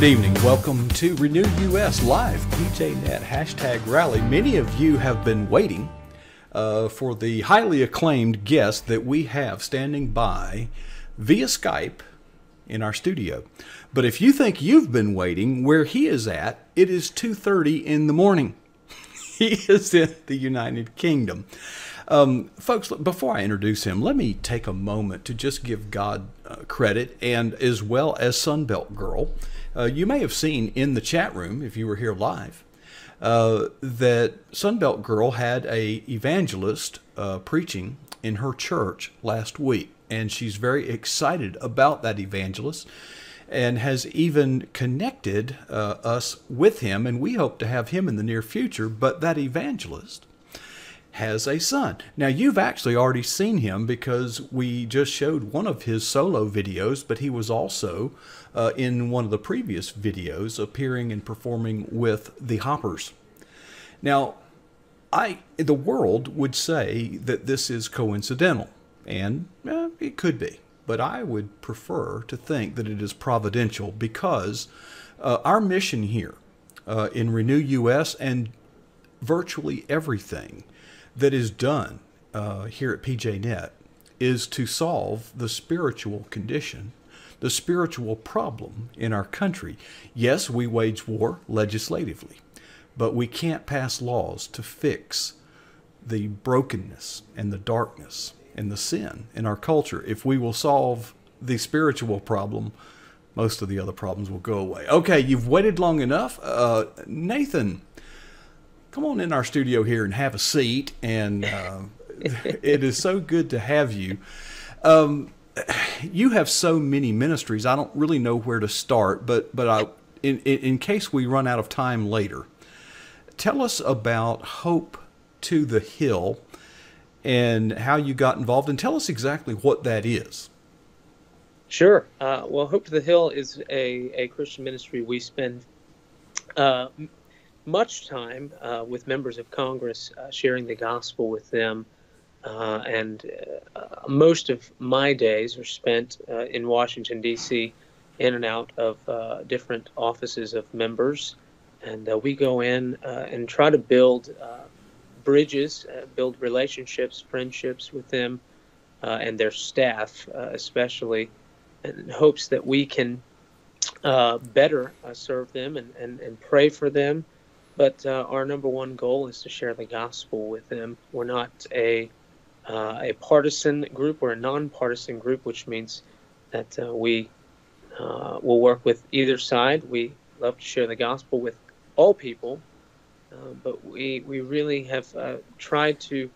Good evening. Welcome to Renew US Live PJNet hashtag rally. Many of you have been waiting uh, for the highly acclaimed guest that we have standing by via Skype in our studio. But if you think you've been waiting where he is at, it is 2:30 in the morning. he is in the United Kingdom. Um, folks, before I introduce him, let me take a moment to just give God uh, credit and as well as Sunbelt Girl. Uh, you may have seen in the chat room, if you were here live, uh, that Sunbelt Girl had a evangelist uh, preaching in her church last week, and she's very excited about that evangelist and has even connected uh, us with him, and we hope to have him in the near future. But that evangelist has a son. Now, you've actually already seen him because we just showed one of his solo videos, but he was also uh, in one of the previous videos appearing and performing with the Hoppers. Now, I the world would say that this is coincidental, and eh, it could be, but I would prefer to think that it is providential because uh, our mission here uh, in Renew US and virtually everything that is done uh, here at PJNet is to solve the spiritual condition, the spiritual problem in our country. Yes, we wage war legislatively, but we can't pass laws to fix the brokenness and the darkness and the sin in our culture. If we will solve the spiritual problem, most of the other problems will go away. Okay, you've waited long enough. Uh, Nathan, come on in our studio here and have a seat. And uh, it is so good to have you. Um, you have so many ministries. I don't really know where to start, but but I, in in case we run out of time later, tell us about Hope to the Hill and how you got involved, and tell us exactly what that is. Sure. Uh, well, Hope to the Hill is a, a Christian ministry. We spend uh, much time uh, with members of Congress, uh, sharing the gospel with them. Uh, and uh, most of my days are spent uh, in Washington, D.C., in and out of uh, different offices of members. And we go in and try to build bridges, build relationships, friendships with them and their staff, especially, in hopes that we can better serve them and, and, and pray for them but uh, our number one goal is to share the gospel with them. We're not a uh, a partisan group. We're a nonpartisan group, which means that uh, we uh, will work with either side. We love to share the gospel with all people, uh, but we we really have uh, tried to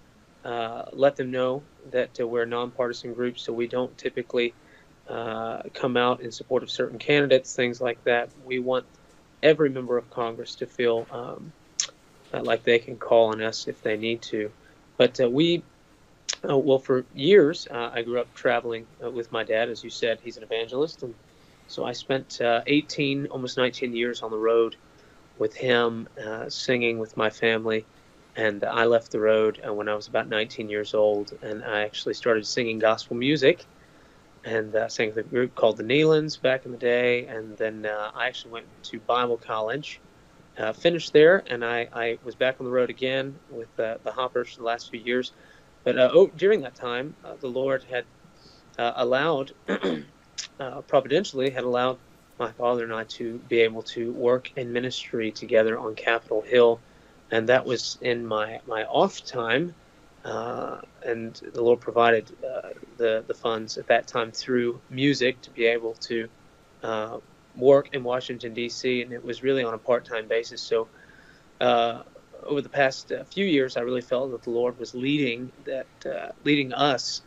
let them know that we're a nonpartisan group. So we don't typically come out in support of certain candidates, things like that. We want every member of Congress to feel um, uh, like they can call on us if they need to. But uh, we, uh, well, for years, uh, I grew up traveling uh, with my dad. As you said, he's an evangelist. And so I spent uh, 18, almost 19 years on the road with him, singing with my family. And I left the road when I was about 19 years old, and I actually started singing gospel music and uh, sang with a group called the Neelands back in the day. And then uh, I actually went to Bible college, uh, finished there, and I, I was back on the road again with uh, the Hoppers for the last few years. But uh, oh, during that time, uh, the Lord had allowed, providentially, had allowed my father and I to be able to work in ministry together on Capitol Hill. And that was in my, my off time uh, and the Lord provided uh, the the funds at that time through music to be able to uh, work in Washington D.C. and it was really on a part time basis. So uh, over the past uh, few years, I really felt that the Lord was leading that uh, leading us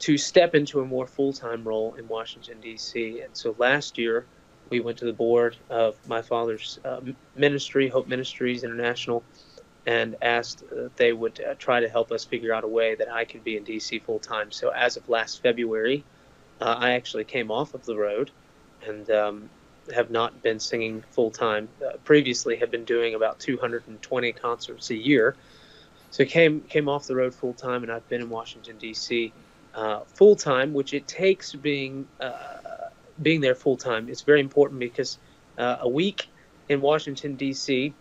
to step into a more full time role in Washington D.C. And so last year. We went to the board of my father's ministry, Hope Ministries International, and asked that they would uh, try to help us figure out a way that I could be in DC full time. So as of last February, uh, I actually came off of the road and um, have not been singing full time. Uh, previously, have been doing about 220 concerts a year. So came came off the road full time, and I've been in Washington D.C. Uh, full time, which it takes being uh, being there full time. It's very important because uh, a week in Washington D.C.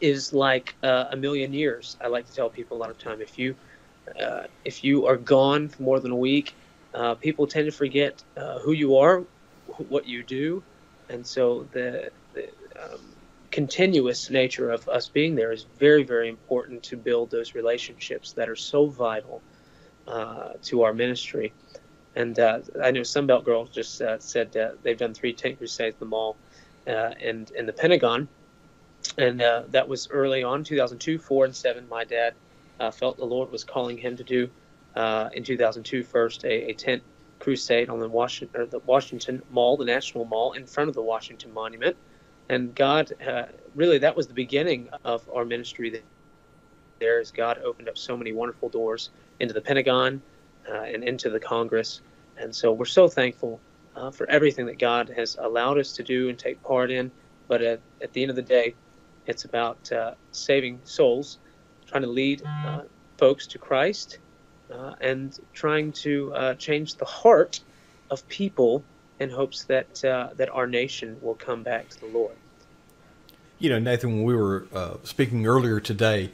is like uh, a million years. I like to tell people a lot of time if you uh, if you are gone for more than a week, uh, people tend to forget uh, who you are, what you do, and so the, the um, continuous nature of us being there is very, very important to build those relationships that are so vital uh, to our ministry. And uh, I know Sunbelt Girls just said they've done three tent crusades the mall and in the Pentagon, and that was early on, 2002, four, and seven. My dad felt the Lord was calling him to do uh, in 2002 first a, a, tent crusade on the Washington, the Washington Mall, the National Mall, in front of the Washington Monument. And God, uh, really, that was the beginning of our ministry there as God opened up so many wonderful doors into the Pentagon uh, and into the Congress. And so we're so thankful uh, for everything that God has allowed us to do and take part in. But at, at the end of the day, it's about uh, saving souls, trying to lead uh, folks to Christ uh, and trying to uh, change the heart of people in hopes that uh, that our nation will come back to the Lord. You know, Nathan, when we were speaking earlier today,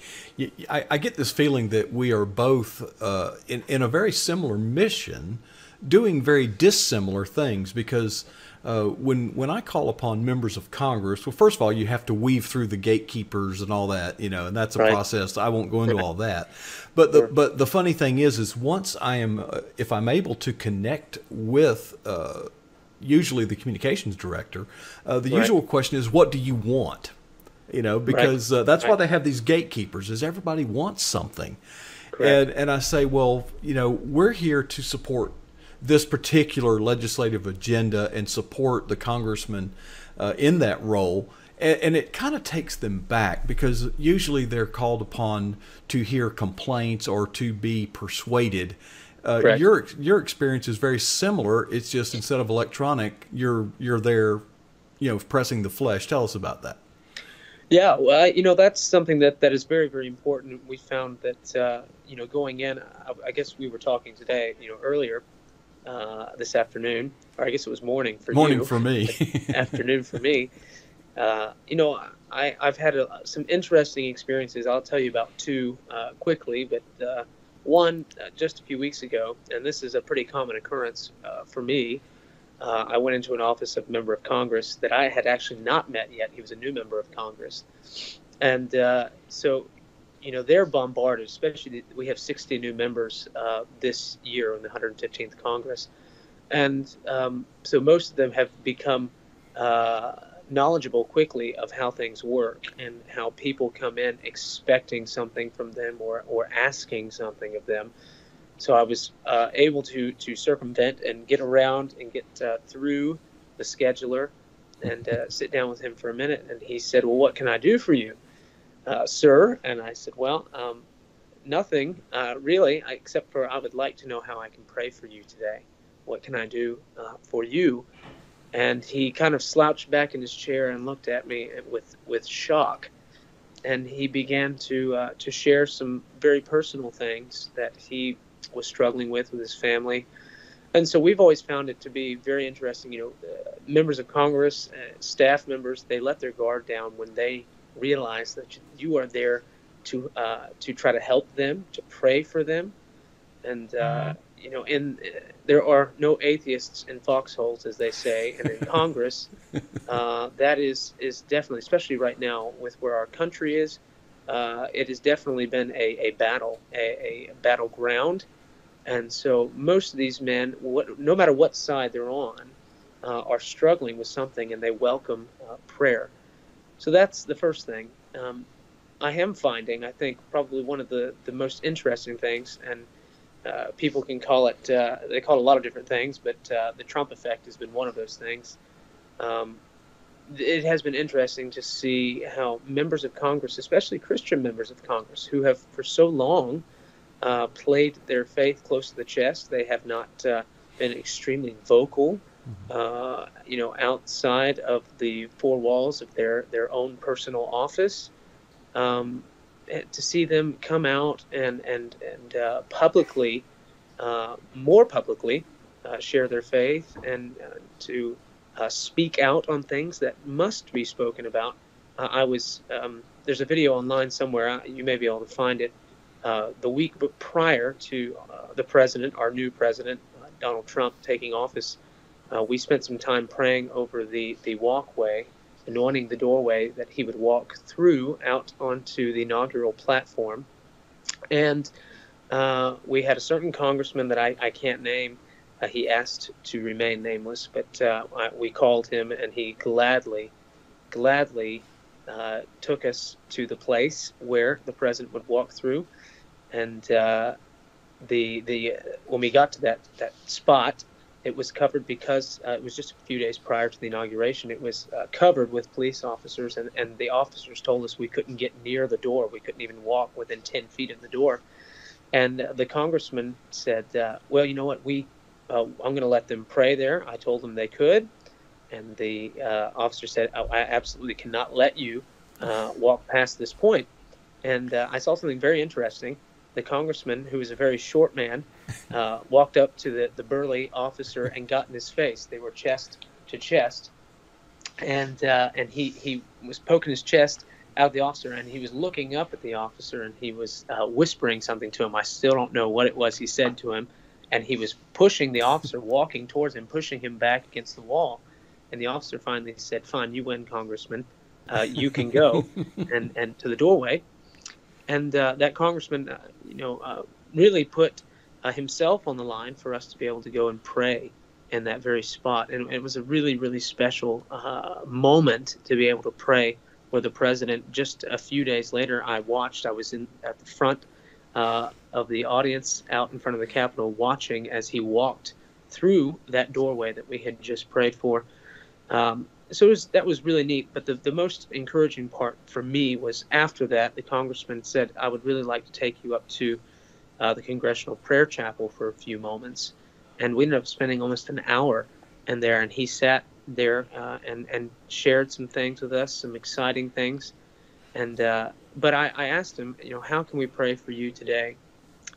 I, I, get this feeling that we are both in, in a very similar mission, doing very dissimilar things because uh, when when I call upon members of Congress, well, first of all, you have to weave through the gatekeepers and all that, you know, and that's a right. process. I won't go into all that, but the sure. but the funny thing is, is once I am, uh, if I'm able to connect with. Uh, usually the communications director uh, the right. usual question is what do you want you know because uh, that's why they have these gatekeepers is everybody wants something Correct. and and i say well you know we're here to support this particular legislative agenda and support the congressman uh, in that role. And, and it kind of takes them back because usually they're called upon to hear complaints or to be persuaded. Uh, your your experience is very similar. It's just instead of electronic, you're you're there, you know, pressing the flesh. Tell us about that. Yeah, well, you know that's something that, that is very very important. We found that uh, you know going in, I, I, guess we were talking today, you know, earlier uh, this afternoon, or I guess it was morning for you. morning you. for me, afternoon for me. Uh, you know, I, have had a, some interesting experiences. I'll tell you about two uh, quickly, but uh, one uh, just a few weeks ago, and this is a pretty common occurrence uh, for me. I went into an office of a member of Congress that I had actually not met yet. He was a new member of Congress, and so you know they're bombarded especially we have 60 new members uh, this year in the 115th congress. And um, so most of them have become uh, knowledgeable quickly of how things work and how people come in expecting something from them or, or asking something of them. So i was uh, able to to circumvent and get around and get uh, through the scheduler and uh, sit down with him for a minute. And he said well what can i do for you uh, sir. And I said, well, um, nothing uh, really, except for I would like to know how I can pray for you today. What can I do uh, for you? And he kind of slouched back in his chair and looked at me with with shock. And he began to uh, to share some very personal things that he was struggling with with his family. And so we've always found it to be very interesting. You know, uh, members of Congress, uh, staff members, they let their guard down when they realize that you are there to uh, to try to help them, to pray for them, and uh, mm-hmm. you know, in there are no atheists in foxholes, as they say, and in Congress, uh, that is is definitely, especially right now with where our country is, uh, it has definitely been a, a battle, a, a battleground, and so most of these men, what, no matter what side they're on, uh, are struggling with something, and they welcome uh, prayer. So that's the first thing. Um, I am finding, I think, probably one of the, the most interesting things, and uh, people can call it, uh, they call it a lot of different things, but uh, the Trump effect has been one of those things. Um, it has been interesting to see how members of Congress, especially Christian members of Congress, who have for so long uh, played their faith close to the chest, they have not uh, been extremely vocal uh, you know, outside of the four walls of their, their own personal office, um, to see them come out and and and uh, publicly, uh, more publicly, uh, share their faith and uh, to speak out on things that must be spoken about. I was um, there's a video online somewhere. You may be able to find it. The week prior to the president, our new president, Donald Trump, taking office, we spent some time praying over the the walkway, anointing the doorway that he would walk through out onto the inaugural platform, and we had a certain congressman that I, I can't name. Uh, he asked to remain nameless, but uh, we called him, and he gladly, gladly uh, took us to the place where the president would walk through, and uh, the the when we got to that that spot, it was covered because uh, it was just a few days prior to the inauguration. It was uh, covered with police officers, and, and the officers told us we couldn't get near the door. We couldn't even walk within ten feet of the door. And the congressman said, "Well, you know what? We uh, I'm going to let them pray there. I told them they could. And the uh, officer said, oh, I absolutely cannot let you uh, walk past this point. And uh, I saw something very interesting. The congressman, who was a very short man, uh, walked up to the, the burly officer and got in his face. They were chest to chest. And, uh, and he, he was poking his chest out the officer and he was looking up at the officer and he was whispering something to him. I still don't know what it was he said to him and he was pushing the officer, walking towards him, pushing him back against the wall. And the officer finally said, "Fine, you win, Congressman. Uh, you can go," and and to the doorway. And uh, that congressman, uh, you know, uh, really put uh, himself on the line for us to be able to go and pray in that very spot. And it was a really, really special uh, moment to be able to pray. Where the president, just a few days later, I watched. I was in at the front uh, of the audience out in front of the Capitol watching as he walked through that doorway that we had just prayed for. Um, so was, that was really neat. But the, the most encouraging part for me was after that, the congressman said, I would really like to take you up to uh, the Congressional Prayer Chapel for a few moments. And we ended up spending almost an hour in there. And he sat there uh, and, and shared some things with us, some exciting things. And uh, but I, I asked him, you know, how can we pray for you today?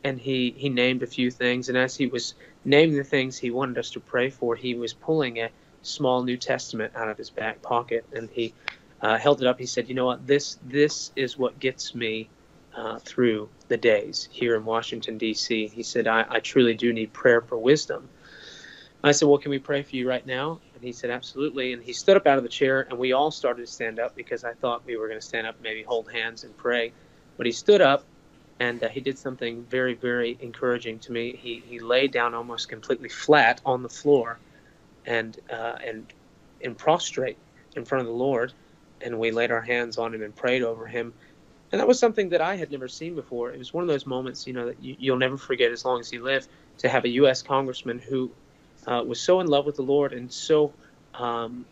And he, he named a few things. And as he was naming the things he wanted us to pray for, he was pulling a small New Testament out of his back pocket and he uh, held it up. He said, "You know what? This this is what gets me uh, through the days here in Washington D.C." He said, I, "I truly do need prayer for wisdom." I said, "Well, can we pray for you right now?" And he said, Absolutely. And he stood up out of the chair, and we all started to stand up because I thought we were going to stand up, maybe hold hands and pray. But he stood up and uh, he did something very, very encouraging to me. He, he laid down almost completely flat on the floor and, uh, and, and prostrate in front of the Lord. And we laid our hands on him and prayed over him. And that was something that I had never seen before. It was one of those moments, you know, that you, you'll never forget as long as you live to have a U.S. congressman who uh, was so in love with the Lord and so um,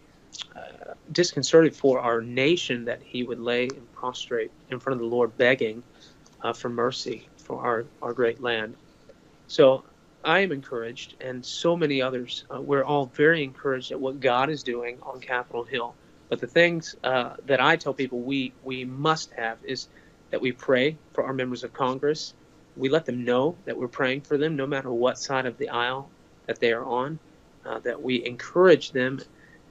uh, disconcerted for our nation that he would lay and prostrate in front of the Lord, begging uh, for mercy for our, our great land. So I am encouraged, and so many others. Uh, we're all very encouraged at what God is doing on Capitol Hill. But the things uh, that I tell people we, we must have is that we pray for our members of Congress. We let them know that we're praying for them no matter what side of the aisle that they are on, uh, that we encourage them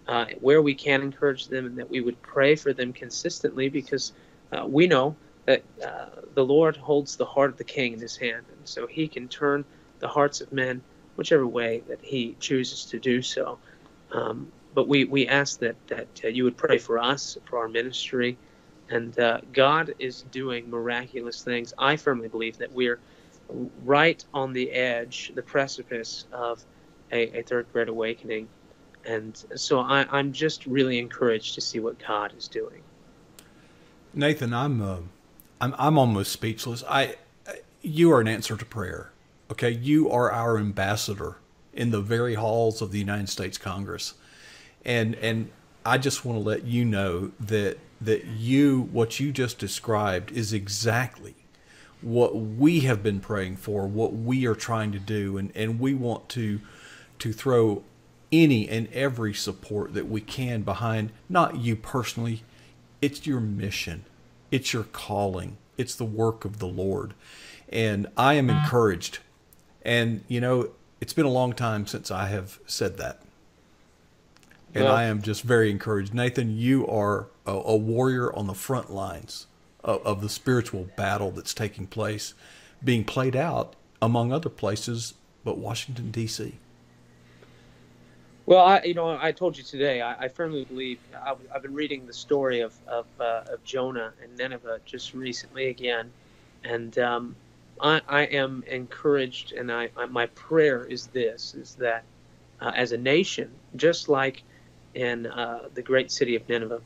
uh, where we can encourage them, and that we would pray for them consistently because uh, we know that uh, the Lord holds the heart of the king in his hand, and so he can turn the hearts of men whichever way that he chooses to do so. Um, but we, we ask that, that uh, you would pray for us, for our ministry, and uh, God is doing miraculous things. I firmly believe that we're right on the edge, the precipice of a, a third great awakening. And so I, am just really encouraged to see what God is doing. Nathan, I'm, uh, I'm, I'm almost speechless. I, you are an answer to prayer. Okay, you are our ambassador in the very halls of the United States Congress, and and I just want to let you know that that you what you just described is exactly what we have been praying for, what we are trying to do, and, and we want to to throw any and every support that we can behind not you personally, it's your mission, it's your calling, it's the work of the Lord. And I am encouraged. And you know, it's been a long time since I have said that. and well, I am just very encouraged. Nathan, you are a, a warrior on the front lines of, of, the spiritual battle that's taking place, being played out among other places, but Washington D.C. Well, I, you know, I told you today. I, I firmly believe. I, have been reading the story of of, uh, of, Jonah and Nineveh just recently again, and um, I, I, am encouraged. And I, my prayer is this: is that uh, as a nation, just like in uh, the great city of Nineveh,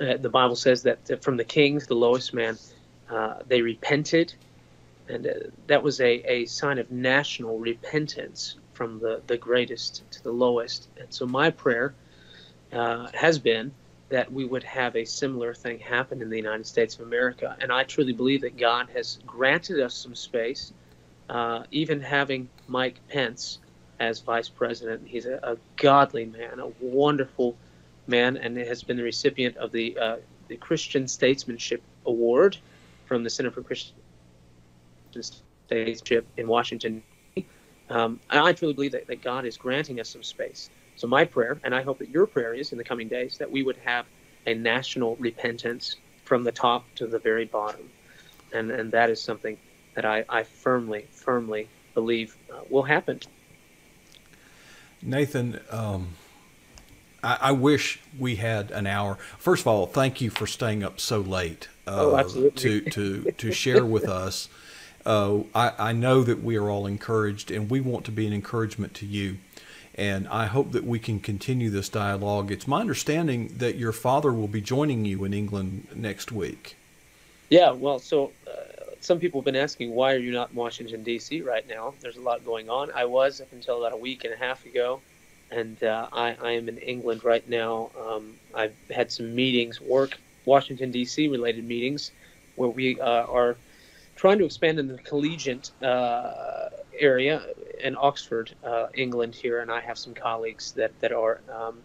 uh, the Bible says that from the king to the lowest man, uh, they repented, and uh, that was a, a sign of national repentance from the, the greatest to the lowest. And so my prayer uh, has been that we would have a similar thing happen in the United States of America. And I truly believe that God has granted us some space, uh, even having Mike Pence as vice president. He's a, a, godly man, a wonderful man, and has been the recipient of the, uh, the Christian Statesmanship Award from the Center for Christian Statesmanship in Washington, um, I truly believe that, that God is granting us some space. So my prayer, and I hope that your prayer is in the coming days, that we would have a national repentance from the top to the very bottom. And, and that is something that I, I firmly, firmly believe uh, will happen. Nathan, um, I, I, wish we had an hour. First of all, thank you for staying up so late uh, oh, to, to, to share with us uh, I, I know that we are all encouraged, and we want to be an encouragement to you. And I hope that we can continue this dialogue. It's my understanding that your father will be joining you in England next week. Yeah, well, so uh, some people have been asking, why are you not in Washington, D.C. right now? There's a lot going on. I was up until about a week and a half ago, and uh, I, I, am in England right now. Um, I've had some meetings, work, Washington, D.C. related meetings, where we uh, are trying to expand in the collegiate uh, area in Oxford, uh, England here, and I have some colleagues that that are um,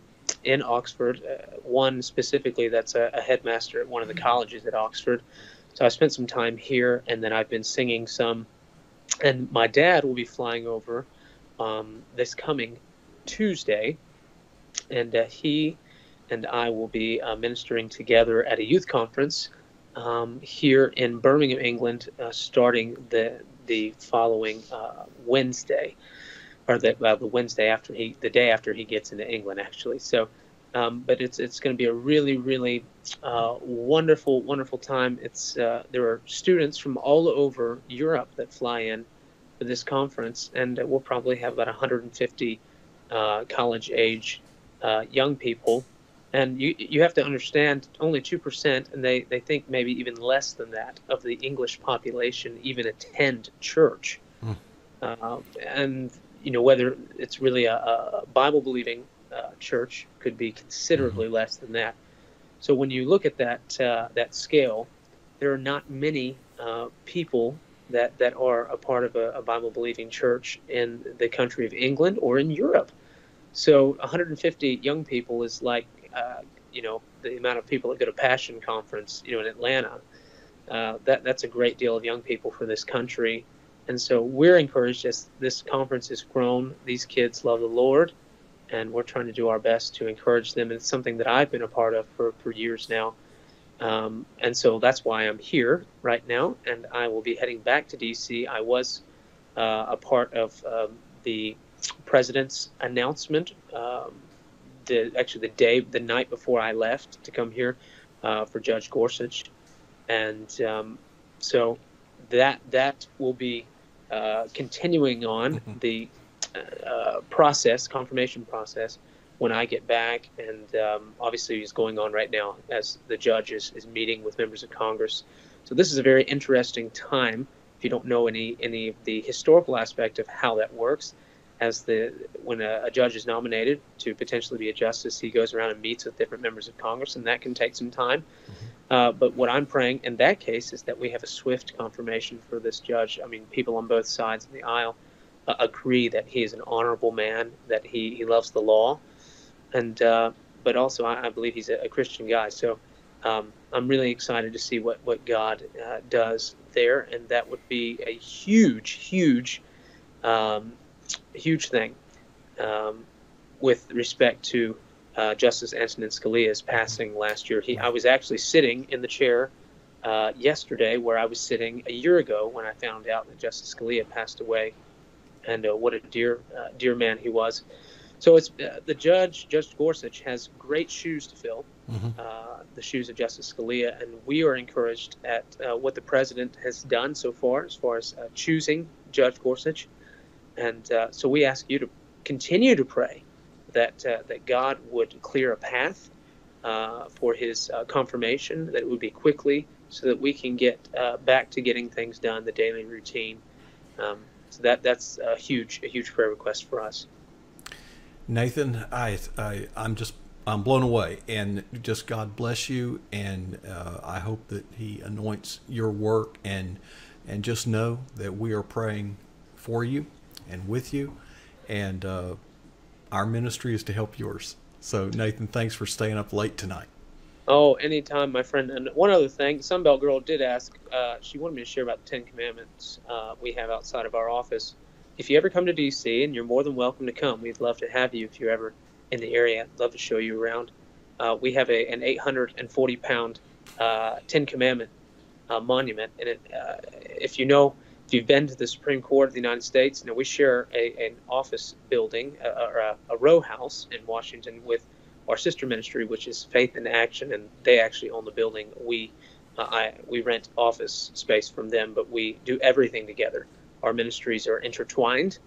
in Oxford. Uh, one specifically that's a, a, headmaster at one of the colleges at Oxford. So I spent some time here, and then I've been singing some. And my dad will be flying over um, this coming Tuesday, and uh, he and I will be uh, ministering together at a youth conference um, here in Birmingham, England, uh, starting the the following uh, Wednesday, or the well, the Wednesday after he, the day after he gets into England, actually. So, um, but it's it's going to be a really really uh, wonderful wonderful time. It's uh, there are students from all over Europe that fly in for this conference, and we'll probably have about 150 uh, college age uh, young people and you you have to understand only two percent, and they they think maybe even less than that of the English population even attend church, mm. uh, and you know whether it's really a, a Bible believing uh, church could be considerably mm. less than that. So when you look at that uh, that scale, there are not many uh, people that that are a part of a, a Bible believing church in the country of England or in Europe. So 150 young people is like uh, you know, the amount of people that go to Passion Conference, you know, in Atlanta. Uh, that that's a great deal of young people for this country, and so we're encouraged as this conference has grown. These kids love the Lord, and we're trying to do our best to encourage them. It's something that I've been a part of for, for years now. Um, and so that's why I'm here right now, and I will be heading back to DC. I was uh, a part of um, the president's announcement um, the actually the day, the night before I left to come here uh, for Judge Gorsuch, and um, so that that will be uh, continuing on mm-hmm. the uh, process, confirmation process, when I get back, and um, obviously is going on right now as the judge is, is meeting with members of Congress. So this is a very interesting time. If you don't know any any of the historical aspect of how that works, as the when a, a, judge is nominated to potentially be a justice, he goes around and meets with different members of Congress, and that can take some time. Mm-hmm. Uh, but what I'm praying in that case is that we have a swift confirmation for this judge. I mean, people on both sides of the aisle uh, agree that he is an honorable man, that he, he loves the law, and uh, but also I, I, believe he's a, a Christian guy. So um, I'm really excited to see what what God uh, does there, and that would be a huge, huge. Um, huge thing um, with respect to uh, Justice Antonin Scalia's passing last year. He, I was actually sitting in the chair uh, yesterday where I was sitting a year ago when I found out that Justice Scalia passed away, and uh, what a dear, uh, dear man he was. So it's uh, the judge, Judge Gorsuch, has great shoes to fill, mm-hmm. Uh, the shoes of Justice Scalia, and we are encouraged at what the president has done so far, as far as choosing Judge Gorsuch, and so we ask you to continue to pray that uh, that God would clear a path uh, for His uh, confirmation, that it would be quickly, so that we can get uh, back to getting things done, the daily routine. Um, so that that's a huge a huge prayer request for us. Nathan, I, I I'm just I'm blown away, and just God bless you, and uh, I hope that He anoints your work, and and just know that we are praying for you and with you, and uh, our ministry is to help yours. So, Nathan, thanks for staying up late tonight. Oh, anytime, my friend. And one other thing, Sunbelt Girl did ask, uh, she wanted me to share about the Ten Commandments uh, we have outside of our office. If you ever come to DC, and you're more than welcome to come, we'd love to have you if you're ever in the area. I'd love to show you around. Uh, we have a, an 840 pound uh, Ten Commandment uh, monument. And it, uh, if you know, if you've been to the Supreme Court of the United States, you know, we share a, an office building uh, or a, a, row house in Washington with our sister ministry, which is Faith in Action, and they actually own the building. We uh, I, we rent office space from them, but we do everything together. Our ministries are intertwined,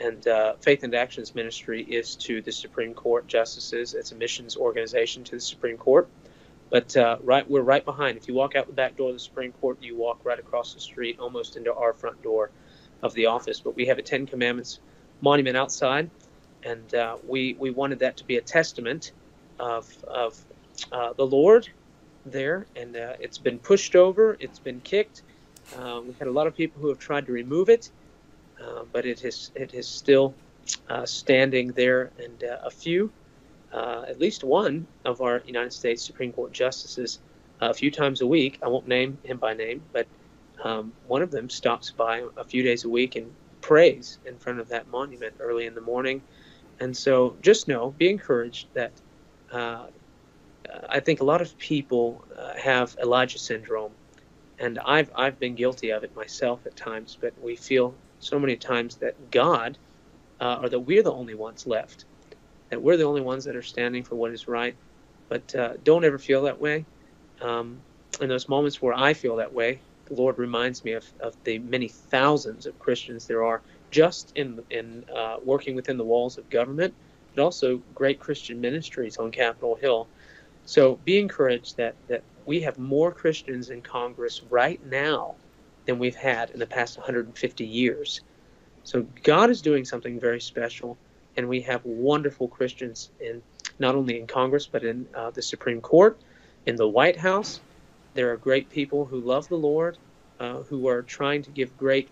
and uh, Faith in Action's ministry is to the Supreme Court justices. It's a missions organization to the Supreme Court. But uh, right, we're right behind. If you walk out the back door of the Supreme Court, you walk right across the street, almost into our front door of the office. But we have a Ten Commandments monument outside, and uh, we we wanted that to be a testament of of uh, the Lord there. And uh, it's been pushed over, it's been kicked. Uh, we've had a lot of people who have tried to remove it, uh, but it is it is still standing there, and a few uh, at least one of our United States Supreme Court justices a few times a week. I won't name him by name, but um, one of them stops by a few days a week and prays in front of that monument early in the morning. And so just know, be encouraged that uh, I think a lot of people uh, have Elijah syndrome, and I've, I've been guilty of it myself at times, but we feel so many times that God, uh, or that we're the only ones left that we're the only ones that are standing for what is right. But uh, don't ever feel that way. Um, in those moments where I feel that way, the Lord reminds me of, of the many thousands of Christians there are just in in uh, working within the walls of government, but also great Christian ministries on Capitol Hill. So be encouraged that that we have more Christians in Congress right now than we've had in the past 150 years. So God is doing something very special and we have wonderful Christians in not only in Congress but in uh, the Supreme Court, in the White House. There are great people who love the Lord, uh, who are trying to give great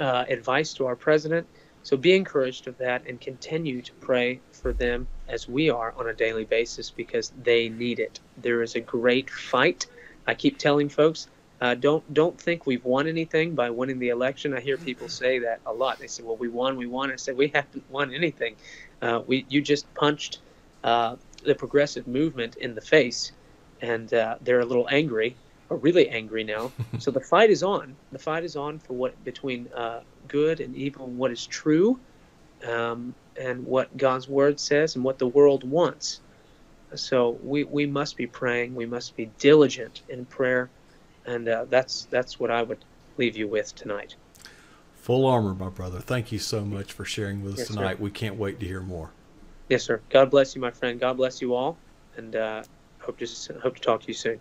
uh, advice to our president. So be encouraged of that and continue to pray for them as we are on a daily basis because they need it. There is a great fight. I keep telling folks uh, don't don't think we've won anything by winning the election. I hear people say that a lot. They say, "Well, we won, we won." I said, "We haven't won anything. Uh, we you just punched uh, the progressive movement in the face, and uh, they're a little angry, or really angry now. so the fight is on. The fight is on for what between uh, good and evil, and what is true, um, and what God's word says, and what the world wants. So we we must be praying. We must be diligent in prayer." And uh, that's that's what I would leave you with tonight. Full armor, my brother. Thank you so much for sharing with us yes, tonight. Sir. We can't wait to hear more. Yes, sir. God bless you, my friend. God bless you all, and uh, hope to hope to talk to you soon.